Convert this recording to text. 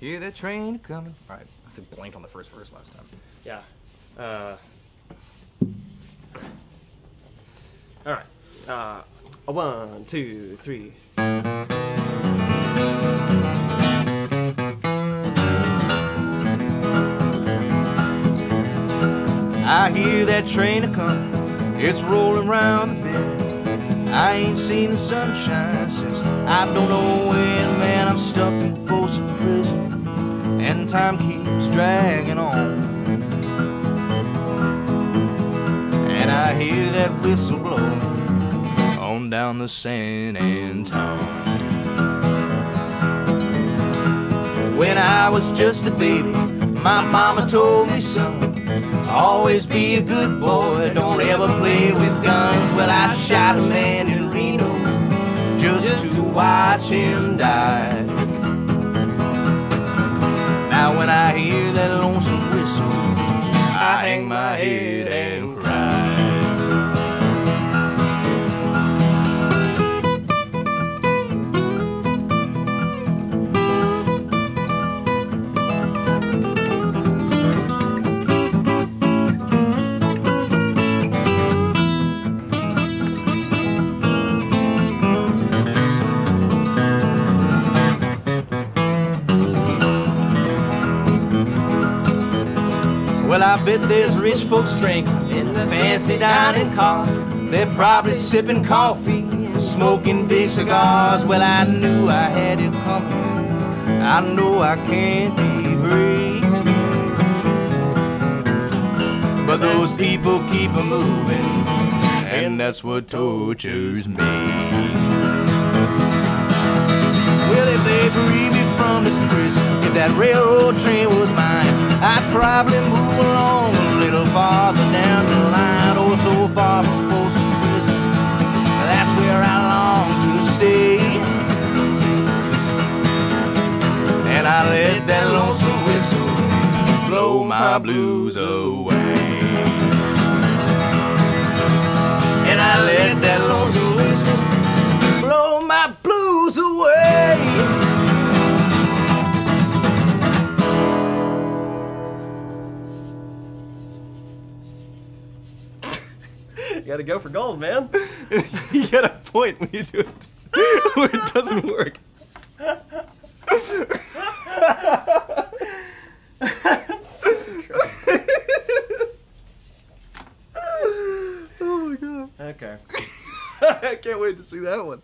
Hear that train coming. All right, I said blanked on the first verse last time. Yeah. Uh, all right. Uh, one, two, three. I hear that train a coming. It's rolling round the bend. I ain't seen the sunshine since I don't know when. Man, I'm stuck in Folsom Prison, and time keeps dragging on. And I hear that whistle blow on down the San Antone. When I was just a baby, my mama told me, son, always be a good boy, don't ever play with guns. Well, I shot a man in Reno just to watch him die. When I hear that lonesome whistle, I hang my head Well, I bet there's rich folks drinking in the fancy dining car. They're probably sipping coffee, smoking big cigars. Well, I knew I had it coming. I know I can't be free. But those people keep a moving, and that's what tortures me. Well, if they free me from this prison, if that railroad train was I'd probably move along a little farther down the line, oh so far from Folsom Prison. That's where I long to stay. And I let that lonesome whistle blow my blues away. You gotta go for gold, man. you get a point when you do it where it doesn't work. oh my god. Okay. I can't wait to see that one.